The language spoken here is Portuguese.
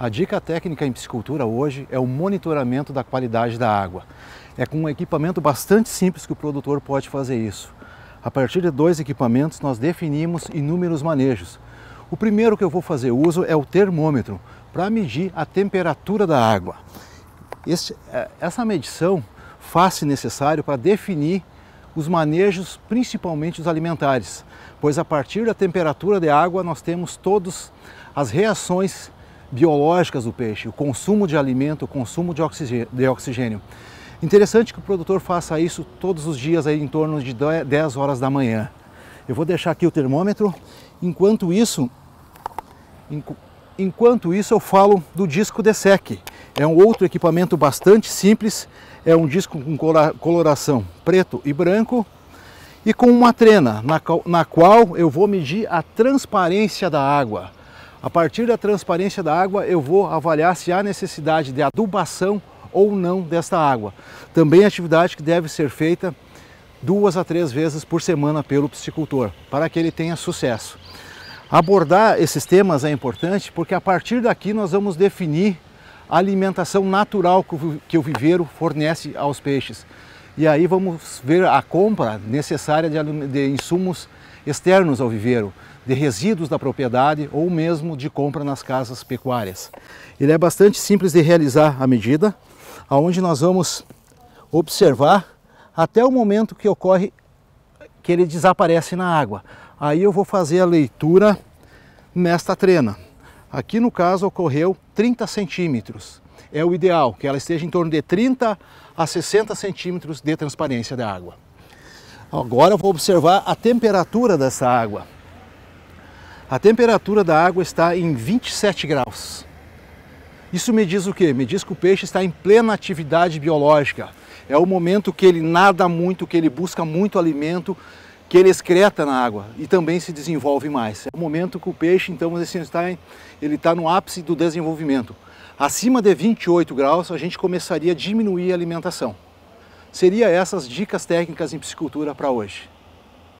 A dica técnica em piscicultura hoje é o monitoramento da qualidade da água. É com um equipamento bastante simples que o produtor pode fazer isso. A partir de dois equipamentos nós definimos inúmeros manejos. O primeiro que eu vou fazer uso é o termômetro, para medir a temperatura da água. Este, é, essa medição faz-se necessário para definir os manejos, principalmente os alimentares, pois a partir da temperatura da água nós temos todas as reações biológicas do peixe, o consumo de alimento, o consumo de oxigênio. Interessante que o produtor faça isso todos os dias aí em torno de 10 horas da manhã. Eu vou deixar aqui o termômetro. Enquanto isso, enquanto isso eu falo do disco DSEC. É um outro equipamento bastante simples, é um disco com coloração preto e branco e com uma trena na, na qual eu vou medir a transparência da água. A partir da transparência da água, eu vou avaliar se há necessidade de adubação ou não desta água. Também atividade que deve ser feita duas a três vezes por semana pelo piscicultor, para que ele tenha sucesso. Abordar esses temas é importante porque a partir daqui nós vamos definir a alimentação natural que o viveiro fornece aos peixes. E aí vamos ver a compra necessária de insumos externos ao viveiro, de resíduos da propriedade ou mesmo de compra nas casas pecuárias. Ele é bastante simples de realizar a medida, aonde nós vamos observar até o momento que ocorre que ele desaparece na água. Aí eu vou fazer a leitura nesta trena. Aqui no caso ocorreu 30 centímetros. É o ideal, que ela esteja em torno de 30 a 60 centímetros de transparência da água. Agora eu vou observar a temperatura dessa água. A temperatura da água está em 27 graus. Isso me diz o quê? Me diz que o peixe está em plena atividade biológica. É o momento que ele nada muito, que ele busca muito alimento, que ele excreta na água e também se desenvolve mais. É o momento que o peixe, então, assim, está, em, ele está no ápice do desenvolvimento. Acima de 28 graus, a gente começaria a diminuir a alimentação. Seria essas dicas técnicas em piscicultura para hoje.